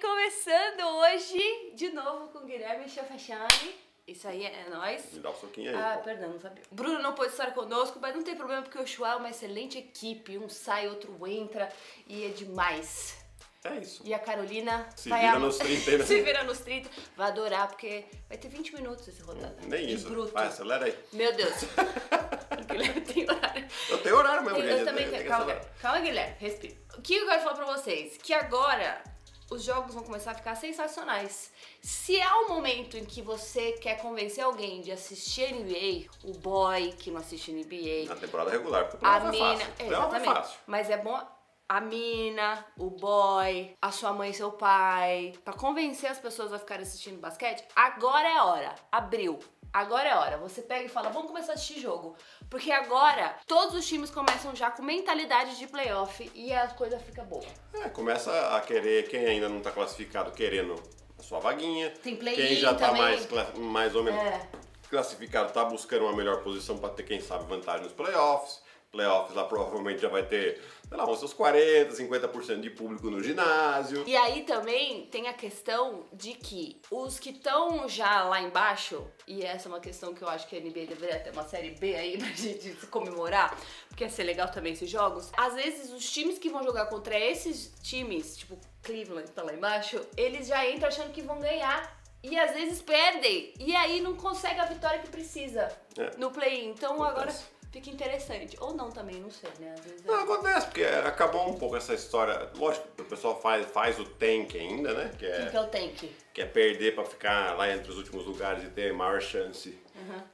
Começando hoje, de novo com Guilherme Chafachani. Isso aí é nós. Me dá um soquinho aí. Ah, pô. perdão, não sabia. Bruno não pôde estar conosco, mas não tem problema porque o Chua é uma excelente equipe. Um sai, outro entra e é demais. É isso. E a Carolina Se vai vira am- nos 30, né? Se vira nos 30. Vai adorar porque vai ter 20 minutos esse rodada. Nem E isso. Bruto. Vai, acelera aí. Meu Deus. Guilherme tem horário. Eu tenho horário mesmo, Eu, gente. também tenho. Calma, calma, Guilherme. Respira. O que eu quero falar pra vocês? Que agora os jogos vão começar a ficar sensacionais. Se há um momento em que você quer convencer alguém de assistir NBA, o boy que não assiste NBA, Na temporada regular, porque o a é mina. fácil. É, O playoff é exatamente. fácil. Mas é bom a mina, o boy, a sua mãe e seu pai. Pra convencer as pessoas a ficarem assistindo basquete, agora é a hora. Abriu. Agora é a hora. Você pega e fala, vamos começar a assistir jogo. Porque agora todos os times começam já com mentalidade de playoff e a coisa fica boa. É, começa a querer, quem ainda não tá classificado, querendo a sua vaguinha. Tem play-in Quem já tá também. mais, mais ou menos É. classificado, tá buscando uma melhor posição pra ter, quem sabe, vantagem nos playoffs. Playoffs lá provavelmente já vai ter, sei lá, uns seus 40, 50% de público no ginásio. E aí também tem a questão de que os que estão já lá embaixo, e essa é uma questão que eu acho que a NBA deveria ter uma série B aí pra gente se comemorar, porque ia ser legal também esses jogos. Às vezes os times que vão jogar contra esses times, tipo Cleveland tá lá embaixo, eles já entram achando que vão ganhar. E às vezes perdem. E aí não consegue a vitória que precisa É. no play-in. Então agora Acontece. Fica interessante. Ou não também, não sei, né? Às vezes é- Não, acontece, porque acabou um pouco essa história. Lógico, o pessoal faz, faz o tank ainda, né? Que é, que que é o tank? que é perder pra ficar lá entre os últimos lugares e ter maior chance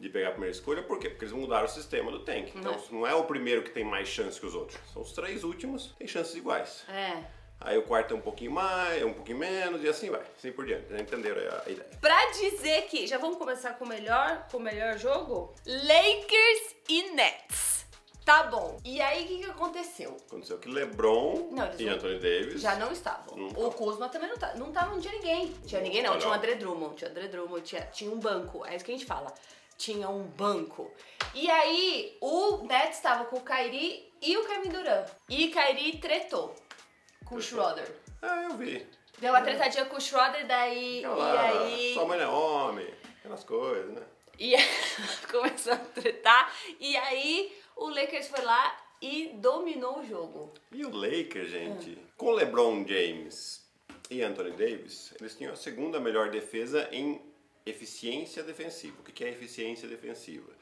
de pegar a primeira escolha. Por quê? Porque eles mudaram o sistema do tank. Então não é o primeiro que tem mais chance que os outros. São os três últimos que têm chances iguais. É. Aí o quarto é um pouquinho mais, um pouquinho menos e assim vai. Assim por diante. Já entenderam a, ideia. Pra dizer que já vamos começar com o melhor, com o melhor jogo? Lakers e Nets. Tá bom. E aí o que, que aconteceu? Aconteceu que LeBron Não, e não- Anthony Davis Já não estavam. Não o tava. Kuzma também não tá. Não tava, não tinha ninguém. Tinha ninguém não, Olha. tinha o André Drummond, tinha o André Drummond, tinha, tinha um banco. É isso que a gente fala. Tinha um banco. E aí o Nets tava com o Kyrie e o Kevin Durant. E Kyrie tretou com o Schroeder. Ah, eu vi. Deu uma tretadinha com o Schroeder, daí. Aquela e lá, aí. Sua mãe não é homem, aquelas coisas, né? E começou a tretar. E aí o Lakers foi lá e dominou o jogo. E o Lakers, gente, com LeBron James e Anthony Davis, eles tinham a segunda melhor defesa em eficiência defensiva. O que que é eficiência defensiva?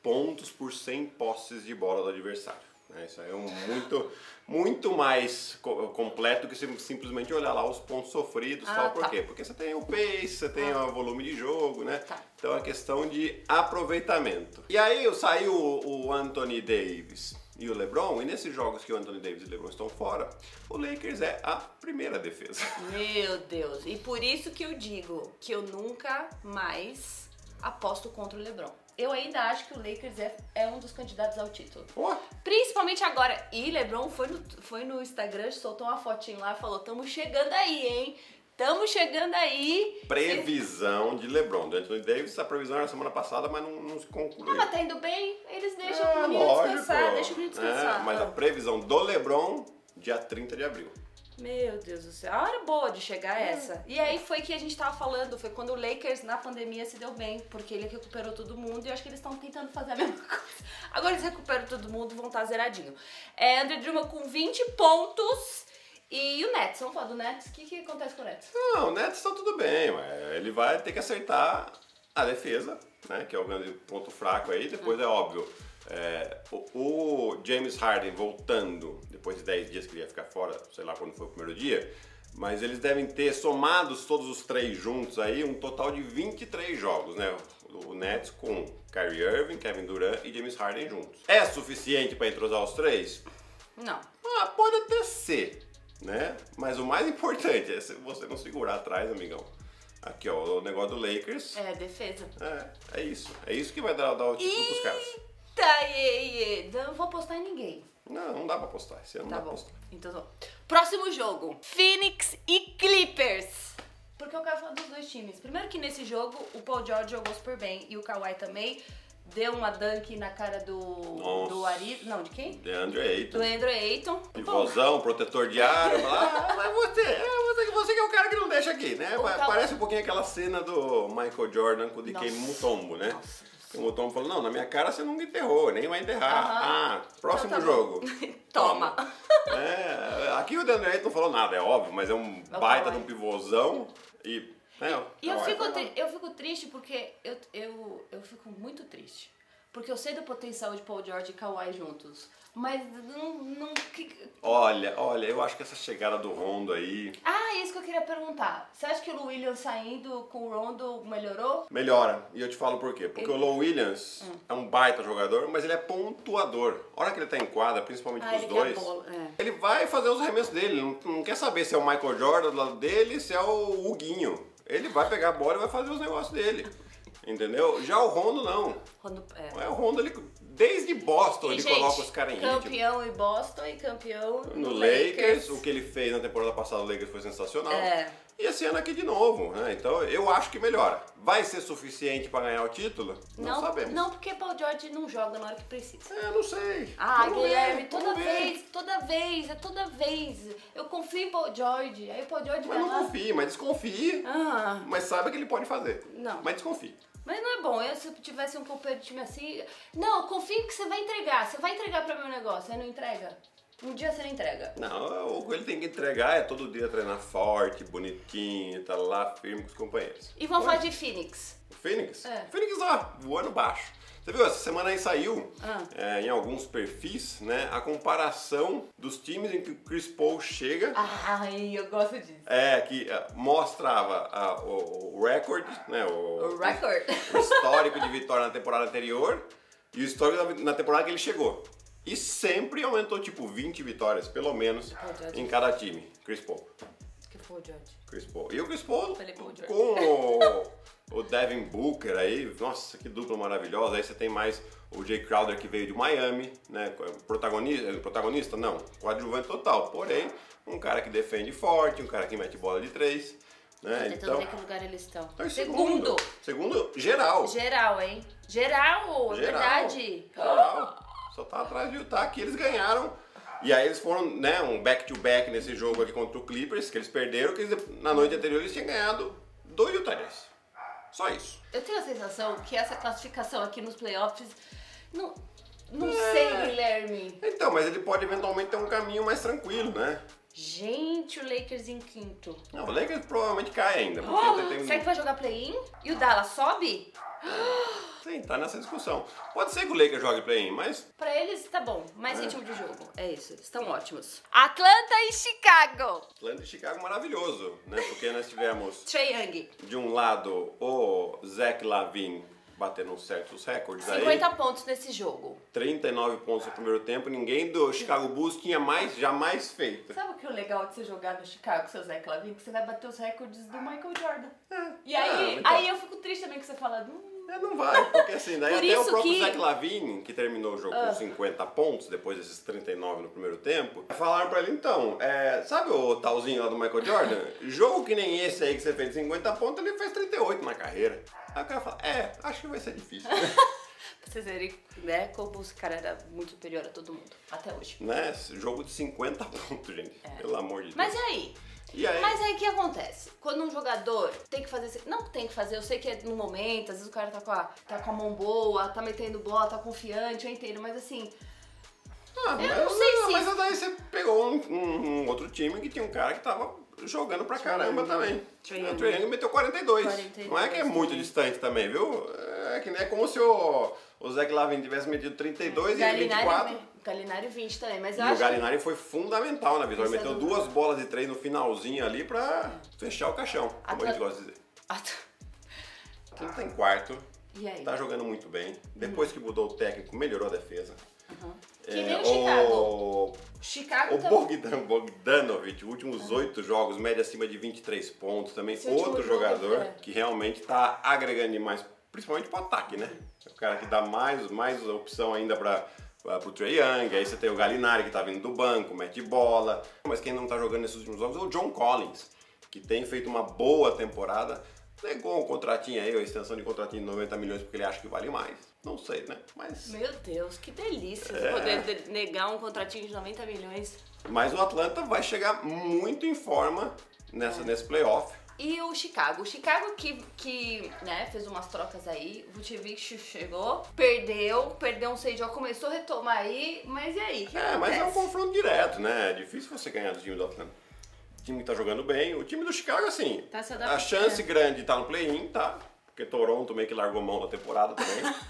Pontos por 100 posses de bola do adversário. Né? Isso aí é um muito, muito mais co- completo que sim- simplesmente olhar lá os pontos sofridos Ah, tal. Por tá. quê? Porque você tem o pace, você tem o volume de jogo, né? Tá. Então é questão de aproveitamento. E aí saiu o o Anthony Davis e o LeBron, e nesses jogos que o Anthony Davis e o LeBron estão fora, o Lakers é a primeira defesa. Meu Deus. E por isso que eu digo que eu nunca mais aposto contra o LeBron. Eu ainda acho que o Lakers é, é um dos candidatos ao título. Ó, Principalmente agora. E LeBron foi no, foi no Instagram, soltou uma fotinho lá e falou: Tamo chegando aí, hein? Tamo chegando aí. previsão de LeBron. Do Anthony Davis, a previsão era semana passada, mas não, não se concluiu. Ah, mas tá indo bem? Eles deixam É, o menino lógico. descansar, deixa o menino descansar. É, mas a previsão do LeBron, dia 30 de abril. Meu Deus do céu, a hora boa de chegar é essa. E aí foi que a gente tava falando, foi quando o Lakers na pandemia se deu bem, porque ele recuperou todo mundo e eu acho que eles estão tentando fazer a mesma coisa. Agora eles recuperam todo mundo, vão estar zeradinho. É, André Drummond com 20 pontos e o Nets, vamos falar do Nets? O que, que acontece com o Nets? Não, o Nets tá tudo bem, mas ele vai ter que acertar a defesa, né? Que é o grande ponto fraco aí. Depois é óbvio. É, o, o James Harden voltando, depois de 10 dias que ele ia ficar fora, sei lá quando foi o primeiro dia, mas eles devem ter, somados todos os três juntos aí, um total de 23 jogos, né? O Nets com Kyrie Irving, Kevin Durant e James Harden juntos. É suficiente para entrosar os três? Não. Ah, pode até ser, né? Mas o mais importante é você não segurar atrás, amigão. Aqui, ó, o negócio do Lakers. É, defesa. É, é isso. É isso que vai dar, dar o título pros caras. Eita. Não vou apostar em ninguém. Não, não dá pra apostar. Esse ano Tá não dá bom. pra apostar. Então, tá próximo jogo: Phoenix e Clippers. Porque eu quero falar dos dois times. Primeiro que nesse jogo o Paul George jogou super bem e o Kawhi também. Deu uma dunk na cara do. Nossa. do Ari. Não, de quem? DeAndre Ayton. Do Andrew Ayton. Pivôzão, protetor de ar. Fala, ah, mas você, é você, você que é o cara que não deixa aqui, né? Parece um pouquinho aquela cena do Michael Jordan com o DK. Mutombo, né? Nossa. O Mutombo falou, não, na minha cara você nunca enterrou, nem vai enterrar. Aham. Ah, próximo Então tá jogo. Toma. É, aqui o Deandre Ayton não falou nada, é óbvio, mas é um É o baita de um pivôzão e... né, E eu Kawhi fico, eu fico triste porque eu, eu, eu fico muito triste. Porque eu sei do potencial de Paul George e Kawhi juntos. Mas não. não que- Olha, olha, eu acho que essa chegada do Rondo aí Ah, isso que eu queria perguntar. Você acha que o Williams saindo com o Rondo melhorou? melhora. E eu te falo por quê. Porque Ele- o Low Williams Hum. é um baita jogador, mas ele é pontuador. A hora que ele tá em quadra, principalmente Ah, com os ele dois, bola, é. ele vai fazer os arremessos dele. Não, não quer saber se é o Michael Jordan do lado dele, se é o Huguinho. Ele vai pegar a bola e vai fazer os negócios dele. Entendeu? Já o Rondo não. Rondo, é. É o Rondo, ele, desde Boston, E, ele gente, coloca os caras em ritmo. Campeão em Boston e campeão No no Lakers, o que ele fez na temporada passada, o Lakers foi sensacional. É. E esse ano aqui de novo, né? Então eu acho que melhora. Vai ser suficiente para ganhar o título? Não, Não, sabemos. não, porque Paul George não joga na hora que precisa. É, não sei. Ah, Vamos Guilherme, ver, toda ver. vez, toda vez, é toda vez. Eu confio em Paul George. Aí o Paul George Mas vai não lá. confie, mas desconfie. Ah, Mas saiba que ele pode fazer. Não. Mas desconfie. Mas não é bom. Eu, se eu tivesse um companheiro de time assim. Não, confio que você vai entregar. Você vai entregar pra meu negócio. Aí não entrega. Um dia você não entrega. Não, o que ele tem que entregar é todo dia treinar forte, bonitinho, tá lá firme com os companheiros. E vamos falar de Phoenix. O Phoenix? É. O Phoenix lá, voando baixo. Você viu, essa semana aí saiu Ah. é, em alguns perfis, né, a comparação dos times em que o Chris Paul chega. Ai, eu gosto disso. É, que é, mostrava a- o, o recorde, né, o, O record. o histórico de vitória na temporada anterior e o histórico na temporada que ele chegou. E sempre aumentou tipo 20 vitórias, pelo menos, em cada time. Chris Paul. que foi o George. Chris Paul. E o Chris Paul Paul com o, Devin Booker aí, nossa, que dupla maravilhosa. Aí você tem mais o Jay Crowder que veio de Miami, né? Protagonista, protagonista não, coadjuvante total. Porém, um cara que defende forte, um cara que mete bola de três, né? Tentando Então, ver que lugar eles estão. então, Segundo. Segundo, geral. Geral, hein? Geral, é verdade. Geral. Só tá atrás de Utah que eles ganharam. E aí eles foram, né, um back-to-back nesse jogo aqui contra o Clippers, que eles perderam, que eles, na noite anterior eles tinham ganhado do Utah Jazz. Só isso. Eu tenho a sensação que essa classificação aqui nos playoffs. Não, não É. sei, Guilherme. Então, mas ele pode eventualmente ter um caminho mais tranquilo, né? Gente, o Lakers em quinto. Não, o Lakers provavelmente cai ainda, porque Oh, tem, será que vai jogar play-in? E o Dallas sobe? Sim, tá nessa discussão. Pode ser que o Lakers jogue play-in, mas Pra eles, tá bom. Mais ritmo de jogo. É isso, eles estão ótimos. Atlanta e Chicago. Atlanta e Chicago maravilhoso, né? Porque nós tivemos Trey Young. de um lado o Zach Lavine batendo certos recordes aí. 50 pontos nesse jogo. 39 pontos no primeiro tempo, ninguém do Chicago Bulls tinha mais, jamais feito. Sabe o que é o legal de você jogar no Chicago, seu Zé Clavin? Que você vai bater os recordes do Michael Jordan. E Ah, aí, então. aí eu fico triste também que você fala. Hum, É, não vai, porque assim, daí Por até o próprio que- Zach Lavine, que terminou o jogo Ah. com 50 pontos, depois desses 39 no primeiro tempo, falaram pra ele, então, é, sabe o talzinho lá do Michael Jordan? Jogo que nem esse aí que você fez de 50 pontos, ele fez 38 na carreira. Aí o cara fala, é, acho que vai ser difícil. pra vocês verem, né, como esse cara era muito superior a todo mundo. Até hoje. né? Jogo de 50 pontos, gente. Pelo amor de Deus. É. Mas e aí? E aí? Mas aí o que acontece? Quando um jogador tem que fazer. Não tem que fazer, eu sei que é no momento, às vezes o cara tá com a, tá com a mão boa, tá metendo bola, tá confiante, eu entendo, mas assim. Ah, mas, não sei se- Mas daí você pegou um, um- um outro time que tinha um cara que tava jogando pra caramba também. Trae O Young meteu 42. 42 Não é que é muito distante também, viu? É que nem é como se o, o Zach Lavin tivesse metido 32 e ele 24. vi- Galinari 20 também, mas eu E o acho. que- Galinari foi fundamental na vitória. É Meteu do- duas bolas de três no finalzinho ali pra fechar o caixão, como a gente gosta de dizer. Tá. Quem tá em quarto, E aí? tá jogando muito bem. Depois que mudou o técnico, melhorou a defesa. Uhum. É, Que nem o Chicago. o Chicago O também. Bogdan, Bogdanovic, últimos oito jogos, média acima de 23 pontos. Também Esse outro jogo, jogador é. que realmente está agregando demais, principalmente pro ataque, né? É o cara que dá mais, mais opção ainda para o Trey Young. Aí você tem o Galinari que tá vindo do banco, mete bola. Mas quem não tá jogando nesses últimos jogos é o John Collins, que tem feito uma boa temporada. Negou um contratinho aí, a extensão de contratinho de 90 milhões porque ele acha que vale mais. Não sei, né? Mas Meu Deus, que delícia É. poder de- negar um contratinho de 90 milhões. Mas o Atlanta vai chegar muito em forma nessa, nesse playoff. E o Chicago. O Chicago que, que né, fez umas trocas aí. O Vucevic chegou, perdeu, perdeu um jogos, começou a retomar aí. Mas e aí? É, mas é um confronto direto, né? É difícil você ganhar do time do Atlanta. O time que tá jogando bem. O time do Chicago, assim, Tá a chance grande de estar no play-in, tá? Porque Toronto meio que largou mão da temporada também.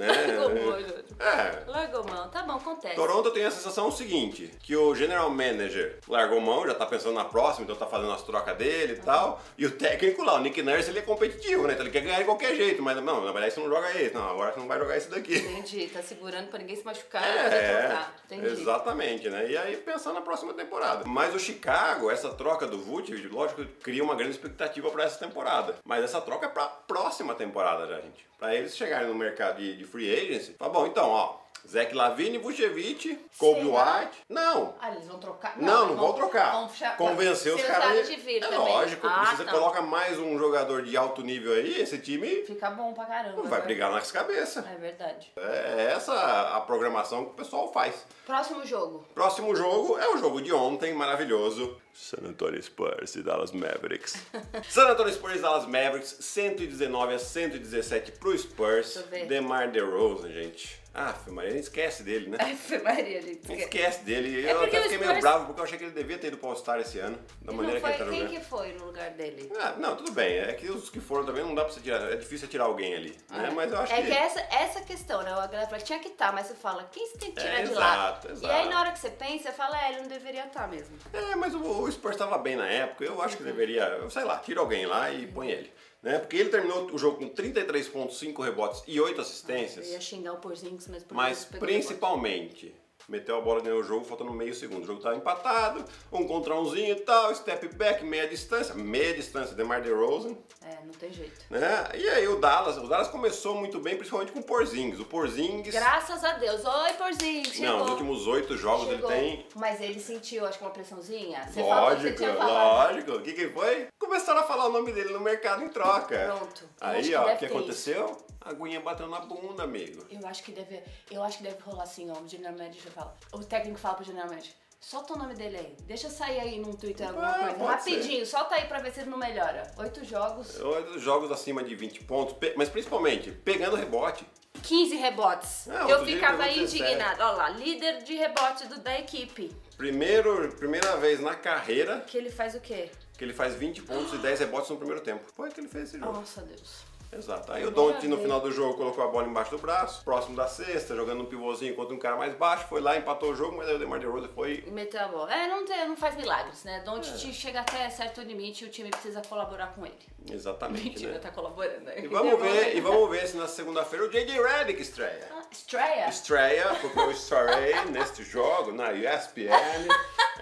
né? Largou. É. Largou mão. Tá bom, acontece. Toronto tem a sensação seguinte, que o general manager largou mão, já tá pensando na próxima, então tá fazendo as trocas dele e tal. E o técnico lá, o Nick Nurse, ele é competitivo, né? Então ele quer ganhar de qualquer jeito, mas não, na verdade você não joga esse, não, agora você não vai jogar esse daqui. Entendi. Tá segurando pra ninguém se machucar e poder É, trocar. Entendi. exatamente, né? E aí pensando na próxima temporada. Mas o Chicago, essa troca do Vucevic, lógico, cria uma grande expectativa para essa temporada. Mas essa troca é para próxima temporada já, gente. Para eles chegarem no mercado de, de free agency, tá bom, então, ó, Zach Lavine, Vucevic, Kobe? White. Não, Ah, eles vão trocar? não, não, vão trocar. Vão Convencer os caras. de é também. lógico, ah, porque se você tá. coloca mais um jogador de alto nível aí, esse time Fica bom pra caramba. vai né? brigar nas cabeças. É verdade. É essa a programação que o pessoal faz. Próximo jogo. Próximo jogo é o jogo de ontem, maravilhoso. San Antonio Spurs e Dallas Mavericks. San Antonio Spurs e Dallas Mavericks, 119 a 117 pro Spurs. DeMar DeRozan, gente. Ah, Maria, nem esquece dele, né? Ave Maria, gente. Esquece. esquece dele. É eu até fiquei meio Spurs- bravo porque eu achei que ele devia ter ido pro All-Star esse ano, da E maneira não foi, que ele tá quem jogando. que foi no lugar dele? Ah, não, tudo bem. É que os que foram também não dá pra você tirar. É difícil tirar alguém ali, né? Mas eu acho é que. que essa, essa questão, né? A galera fala, tinha que estar, mas você fala, quem você tem que tirar É, de lá? exato, E exato. aí na hora que você pensa, você fala, é, ele não deveria estar mesmo. É, mas o, o Spurs estava bem na época. Eu acho que deveria, eu sei lá, tira alguém lá e põe ele. Né? Porque ele terminou o jogo com 33,5 rebotes e 8 Eu assistências. ia xingar o Porzingis, mas Mas principalmente, meteu a bola ganhou o jogo, faltando meio segundo. O jogo estava empatado, um contra umzinho e tal, step back, meia distância, meia distância, DeMar DeRozan. É, não tem jeito. Né? E aí o Dallas, o Dallas começou muito bem, principalmente com o Porzingis. O Porzingis, Graças a Deus. Oi, Porzingis, chegou. não, nos últimos oito jogos Chegou. ele tem Mas ele sentiu, acho que uma pressãozinha. Você Lógico, lógico. O que, que foi? Começaram a falar o nome dele no mercado em troca. Pronto. Aí, ó, o que aconteceu? A aguinha bateu na bunda, amigo. Eu acho que deve, eu acho que deve rolar assim, ó, o general manager fala. O técnico fala pro general manager, solta o nome dele aí, deixa sair aí num Twitter alguma coisa, rapidinho, solta aí pra ver se ele não melhora. Oito jogos, Oito Jogos acima de 20 pontos, mas principalmente pegando rebote. 15 rebotes. É, eu ficava pegou 17. indignada. Olha lá, líder de rebote do- da equipe. Primeiro, primeira vez na carreira Que ele faz o quê? que ele faz 20 pontos e 10 rebotes no primeiro tempo. Foi que ele fez esse jogo. Nossa Deus. Exato. Aí o Don't no final do jogo colocou a bola embaixo do braço, próximo da cesta, jogando um pivôzinho contra um cara mais baixo, foi lá, empatou o jogo, mas aí o DeMar DeRozan foi Meteu a bola. É, não, tem, não faz milagres, né? É. Don't chega até certo limite e o time precisa colaborar com ele. exatamente, Mentira, né? tá colaborando. né? E vamos ver, e vamos ver se na segunda-feira o J.J. Redick estreia. Ah, Estreia? Estreia, porque eu estarei neste jogo na ESPN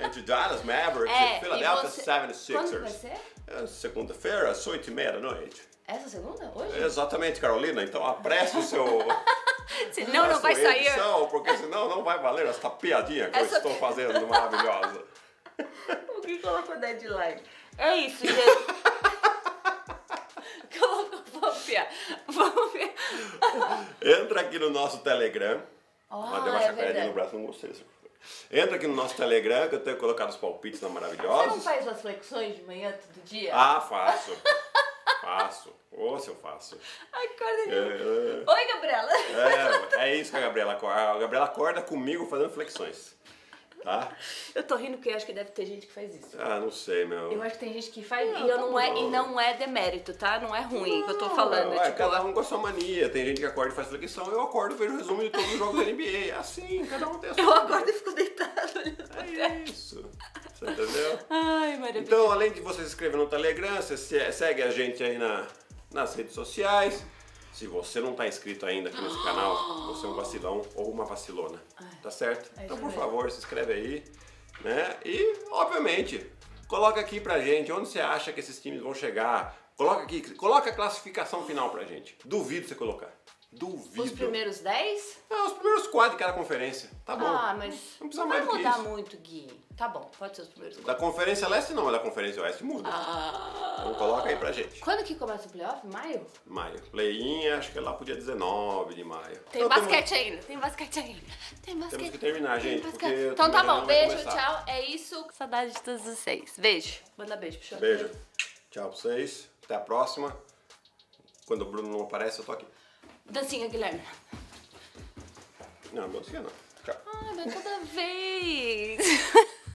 entre Dallas Mavericks É, e Philadelphia e você- 76ers. Quando vai ser? É Segunda-feira, às 8h30 da noite. Essa segunda? Hoje? Exatamente, Carolina. Então apresse o seu. Senão não vai sair. edição, porque senão não vai valer essa piadinha que Essa eu estou fazendo maravilhosa. O que colocou deadline? É isso, gente. colocou, vamos ver. Vamos ver. Entra aqui no nosso Telegram. Ah, Ah, deu uma é chacoalhadinha verdade. no braço, não gostei. Entra aqui no nosso Telegram, que eu tenho colocado os palpites na Você não faz as flexões de manhã todo dia? Ah, faço. Faço. Ô, se eu faço. Acorda de... É, Oi, Gabriela. é, é isso que a Gabriela acorda. A Gabriela acorda comigo fazendo flexões. Tá? Eu tô rindo porque acho que deve ter gente que faz isso. Ah, não sei, meu. Eu acho que tem gente que faz Ah, e, eu tá não é, e não é demérito, tá? Não é ruim que eu tô falando. Ué, tipo, cada um com a sua mania. Tem gente que acorda e faz flexão. Eu acordo e vejo o resumo de todos os jogos da NBA. É assim, cada um tem a sua eu acordo e fico pra É isso. Você entendeu? Ai, maravilha. Então, além de você se inscrever no Telegram, você se- segue a gente aí na, nas redes sociais. Se você não está inscrito ainda aqui nesse canal, você é um vacilão ou uma vacilona. Tá certo? é Então, por favor, se inscreve aí. Né? E, obviamente, coloca aqui pra gente onde você acha que esses times vão chegar. Coloca aqui, coloca a classificação final pra gente. Duvido você colocar. Duvido. Os primeiros 10? Ah, os primeiros quatro de cada conferência. Tá bom. Ah, mas Não precisa vai mais que mudar muito, Gui. Tá bom, pode ser os primeiros Da quatro. Conferência Leste não, mas da Conferência Oeste muda. Ah. Então coloca aí pra gente. Quando que começa o playoff? Maio? Maio. Play-in, acho que é lá pro dia 19 de maio. Tem Então, basquete ainda, tem basquete ainda. Tem basquete. Temos que terminar, tem gente, basquete. porque o Então tá bom, beijo, tchau. É isso. Saudade de todos vocês. Beijo. Manda beijo pro Chão. Beijo. Tchau pra vocês. Até a próxima. Quando o Bruno não aparece, eu tô aqui. Dancinha, Guilherme. Não, não sei não. Tchau. Ai, mas toda vez.